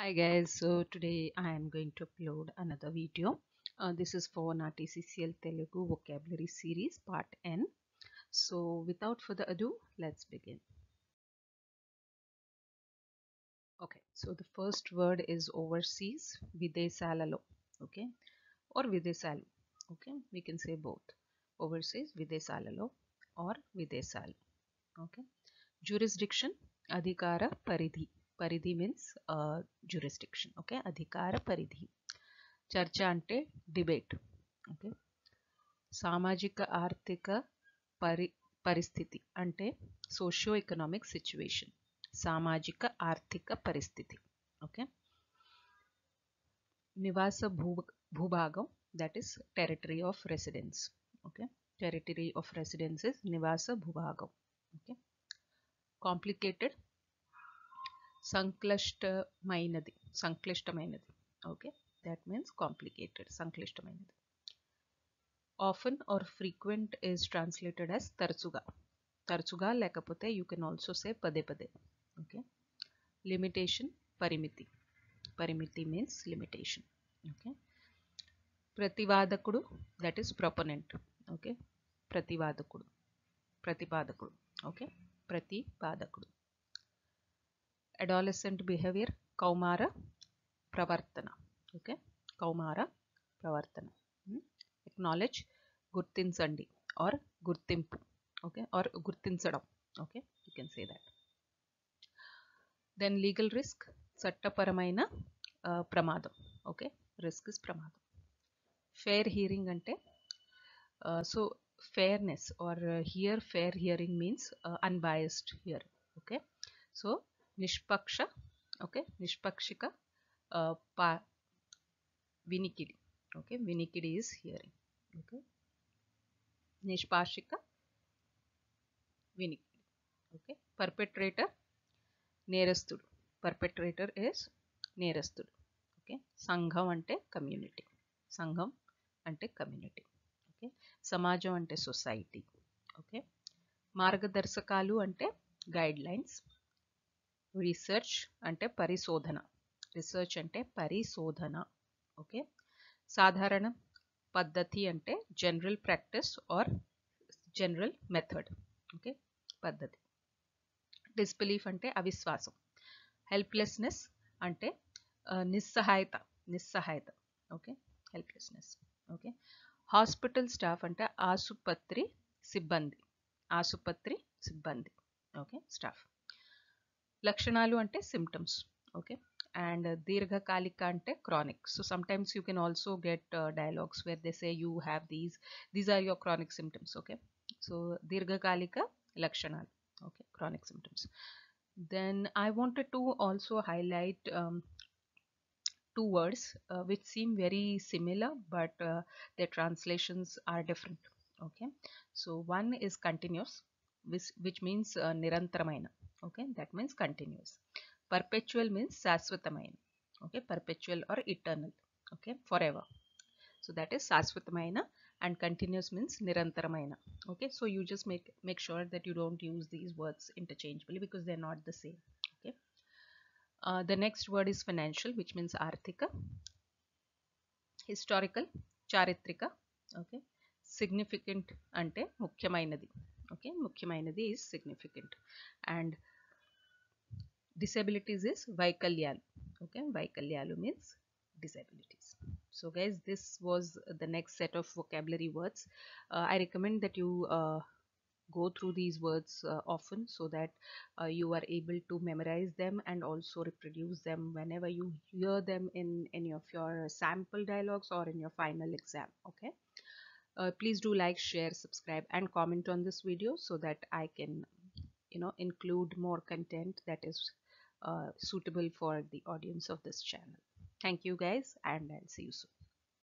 Hi guys, so today I am going to upload another video. Uh, this is for NAATI CCL Telugu vocabulary series part N. So without further ado, let's begin. Okay, so the first word is overseas, videsalalo, okay, or videsalu, okay, we can say both. Overseas, videsalalo or videsalu, okay. Jurisdiction, adhikara paridhi. పరిధి means jurisdiction okay అధికార పరిధి చర్చ అంటే debate okay సామాజిక ఆర్థిక పరి పరిస్థితి అంటే సోషియో ఎకనామిక్ సిచ్యువేషన్ సామాజిక ఆర్థిక పరిస్థితి ఓకే నివాస భూ భూభాగం that is territory of residence okay territory of residence is నివాస భూభాగం ఓకే కాంప్లికేటెడ్ సంక్లిష్టమైనది. సంక్లిష్టమైనది. ఓకే? దట్ మీన్స్ కాంప్లికేటెడ్ సంక్లిష్టమైనది. Often or frequent is translated as తరచుగా. తరచుగా లేకపోతే యూ కెన్ ఆల్సో సే పదే పదే. ఓకే? లిమిటేషన్ పరిమితి. పరిమితి మీన్స్ లిమిటేషన్ ఓకే? ప్రతివాదకుడు దట్ ఈస్ ప్రొపనెంట్ ఓకే? ప్రతివాదకుడు. ప్రతిపాదకుడు. ఓకే? ప్రతిపాదకుడు. అడాలసెంట్ బిహేవియర్ కౌమార ప్రవర్తన. ఓకే? కౌమార ప్రవర్తన. Hmm? ఎక్నాలెడ్జ్ గుర్తించండి. ఆర్ గుర్తింపు. ఓకే ఆర్ గుర్తించడం. Okay you can say that then legal risk చట్టపరమైన ప్రమాదం. ఓకే రిస్క్ ఇస్ ప్రమాదం. ఫేర్ హియరింగ్ అంటే so fairness or hear fair hearing means unbiased hear okay so నిష్పక్ష okay నిష్పక్షిక పా వినికిడి ఓకే వినికిడి ఈజ్ హియరింగ్ ఓకే. నిష్పాక్షిక వినికిడి ఓకే. పర్పెట్రేటర్ నేరస్తుడు పర్పెట్రేటర్ ఇస్ నేరస్తుడు ఓకే. సంఘం అంటే కమ్యూనిటీ సంఘం అంటే కమ్యూనిటీ ఓకే. సమాజం అంటే సొసైటీ ఓకే. మార్గదర్శకాలు అంటే గైడ్ లైన్స్ రీసెర్చ్ అంటే పరిశోధన. రీసెర్చ్ అంటే పరిశోధన. ఓకే? సాధారణ పద్ధతి అంటే general practice or general method. Okay? పద్ధతి. డిస్బిలీఫ్ అంటే అవిశ్వాసం. హెల్ప్లెస్నెస్ అంటే నిస్సహాయత. నిస్సహాయత. Okay? Helplessness. Okay? Hospital staff అంటే ఆసుపత్రి సిబ్బంది. ఆసుపత్రి సిబ్బంది. Okay? Staff. Lakshanalu ante symptoms. Okay. And uh, Dirghakalika ante chronic. So sometimes you can also get uh, dialogues where they say you have these. These are your chronic symptoms. Okay. So Dirghakalika Lakshanalu. Okay. Chronic symptoms. Then I wanted to also highlight um, two words uh, which seem very similar but uh, their translations are different okay so one is continuous which, which means uh, okay that means continuous. Perpetual means sasvatamain okay perpetual or eternal. Okay forever. So that is sasvatamaina and continuous means nirantaramaina okay so you just make make sure that you don't use these words interchangeably because they're not the same. Okay. Uh, the next word is financial which means arthika historical charitrika. Okay significant ante mukhyamainadi okay mukhyamainadi is significant. And disabilities is vaikalyalu. Okay vaikalyalu means disabilities. So guys this was the next set of vocabulary words. Uh, i recommend that you uh, go through these words uh, often so that you are able to memorize them and also reproduce them whenever you hear them in any of your sample dialogues or in your final exam. Okay? Please do like share subscribe and comment on this video so that i can you know include more content that is uh, suitable for the audience of this channel. Thank you guys and I'll see you soon.